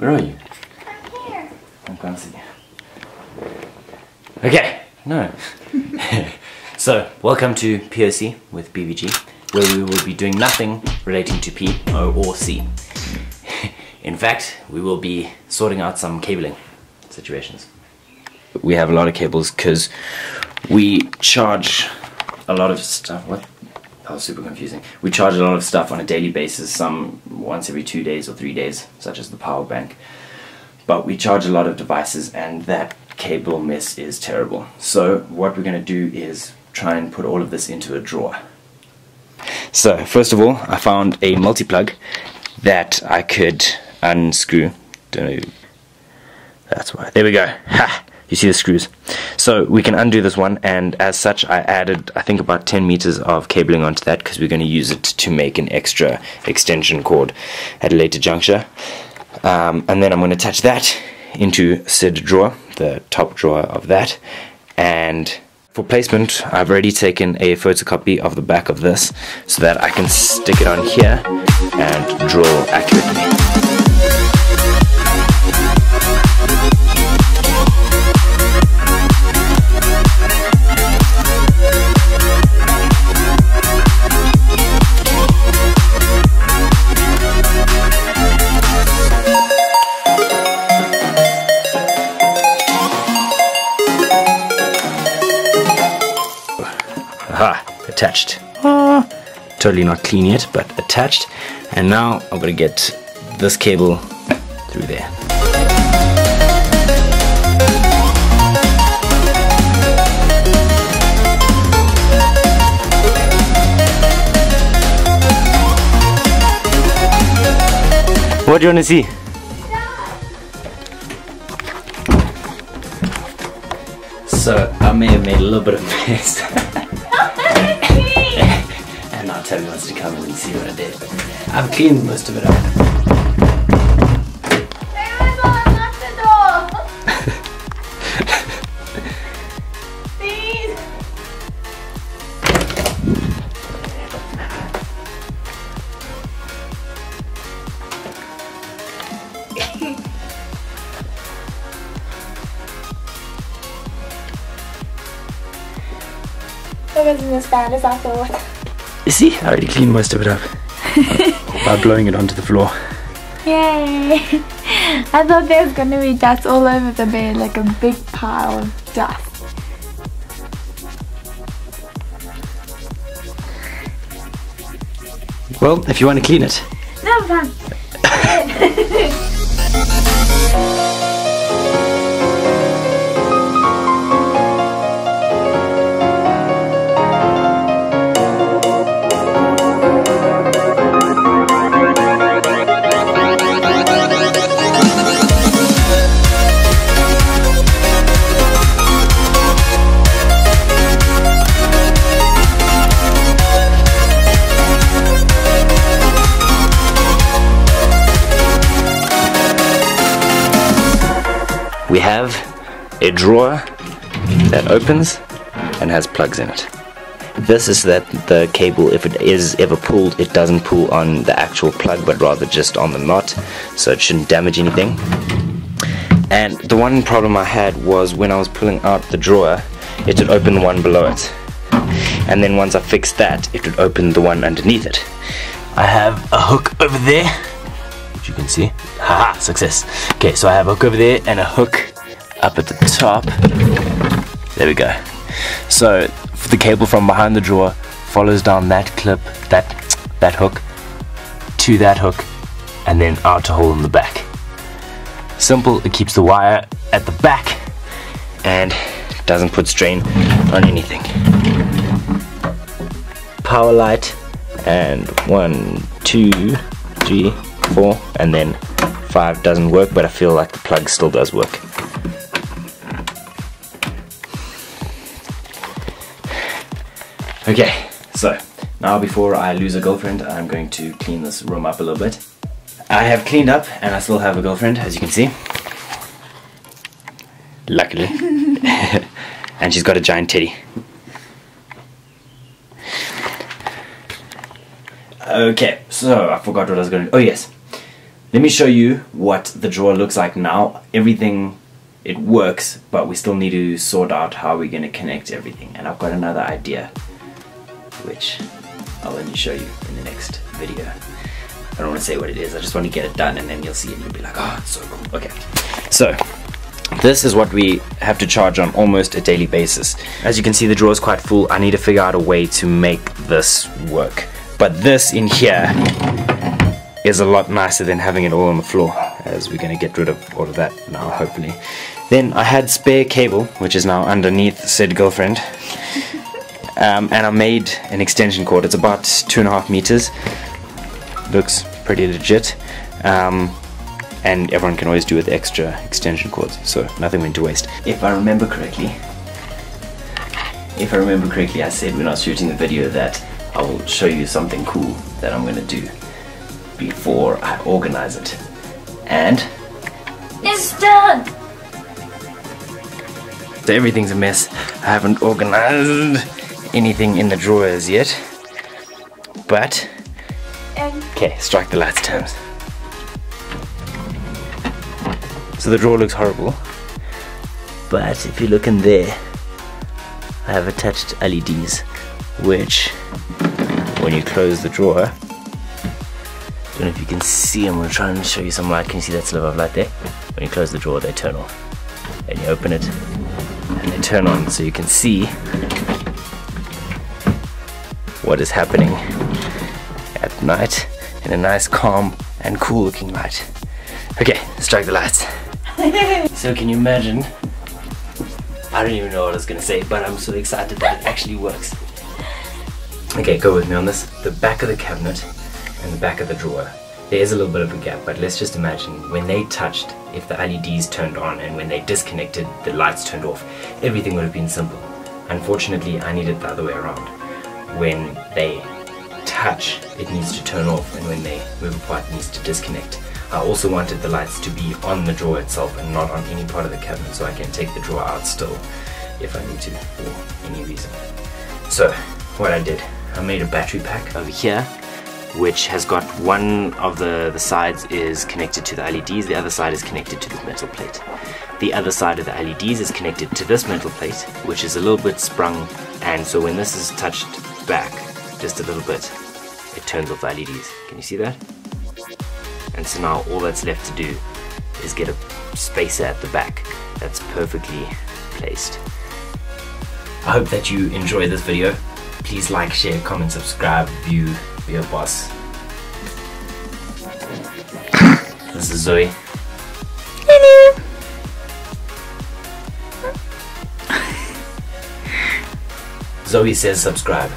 Where are you? I'm here. I can't see you. Okay, no. so, welcome to POC with BVG, where we will be doing nothing relating to P, O, or C. In fact, we will be sorting out some cabling situations. We have a lot of cables because we charge a lot of stuff. What? Super confusing. We charge a lot of stuff on a daily basis, some once every two days or three days, such as the power bank but we charge a lot of devices and that cable mess is terrible. So what we're going to do is try and put all of this into a drawer. So first of all, I found a multi-plug that I could unscrew. Don't know. That's why. There we go. Ha! You see the screws. So we can undo this one and as such I added I think about 10 meters of cabling onto that because we're going to use it to make an extra extension cord at a later juncture. Um, and then I'm going to attach that into said drawer, the top drawer of that. And for placement, I've already taken a photocopy of the back of this so that I can stick it on here and draw accurately. Aha, attached. Ah, totally not clean yet, but attached. And now I'm gonna get this cable through there. What do you want to see? So I may have made a little bit of mess. Toby wants to come and see what I did. I've cleaned most of it up. Wasn't as bad as I thought. You see, I already cleaned most of it up. By blowing it onto the floor. Yay! I thought there was gonna be dust all over the bed, like a big pile of dust. Well, if you want to clean it. No, I'm have a drawer that opens and has plugs in it. This is that the cable, if it is ever pulled, it doesn't pull on the actual plug, but rather just on the knot, so it shouldn't damage anything. And the one problem I had was when I was pulling out the drawer, it would open one below it. And then once I fixed that, it would open the one underneath it. I have a hook over there, which you can see. Haha, success. Okay, so I have a hook over there and a hook up at the top. There we go. So the cable from behind the drawer follows down that clip, that that hook, to that hook, and then out to hole in the back. Simple, it keeps the wire at the back and doesn't put strain on anything. Power light and one, two, three, four, and then five doesn't work, but I feel like the plug still does work. Okay, so now before I lose a girlfriend, I'm going to clean this room up a little bit. I have cleaned up and I still have a girlfriend, as you can see. Luckily. and she's got a giant teddy. Okay, so I forgot what I was going to. Oh, yes. let me show you what the drawer looks like now. Everything, it works, but we still need to sort out how we're going to connect everything. And I've got another idea, which I'll only show you in the next video. I don't want to say what it is, I just want to get it done and then you'll see it and you'll be like, oh, it's so cool. Okay, so this is what we have to charge on almost a daily basis. As you can see, the drawer is quite full. I need to figure out a way to make this work. But this in here is a lot nicer than having it all on the floor as we're going to get rid of all of that now hopefully then I had spare cable which is now underneath said girlfriend um, and I made an extension cord it's about two and a half meters looks pretty legit um, and everyone can always do with extra extension cords so nothing went to waste if I remember correctly if I remember correctly I said when I was shooting the video that I will show you something cool that I'm gonna do before I organize it. And It's done! so everything's a mess. I haven't organized anything in the drawers yet. But um, okay, strike the lights terms. So the drawer looks horrible. But if you look in there, I have attached LEDs which when you close the drawer don't know if you can see I'm to try and show you some light can you see that sliver of light there when you close the drawer they turn off and you open it and they turn on so you can see what is happening at night in a nice calm and cool looking light okay strike the lights so can you imagine I don't even know what I was gonna say but I'm so excited that it actually works okay go with me on this the back of the cabinet and the back of the drawer. There is a little bit of a gap, but let's just imagine when they touched, if the LEDs turned on and when they disconnected, the lights turned off, everything would have been simple. Unfortunately, I need it the other way around. When they touch, it needs to turn off, and when they move apart, it needs to disconnect. I also wanted the lights to be on the drawer itself and not on any part of the cabinet, so I can take the drawer out still if I need to for any reason. So, what I did, I made a battery pack over here which has got one of the, the sides is connected to the LEDs, the other side is connected to the metal plate. The other side of the LEDs is connected to this metal plate, which is a little bit sprung, and so when this is touched back just a little bit, it turns off the LEDs. Can you see that? And so now all that's left to do is get a spacer at the back that's perfectly placed. I hope that you enjoy this video. Please like, share, comment, subscribe, view, be a boss. This is Zoe. Hello! Zoe says subscribe.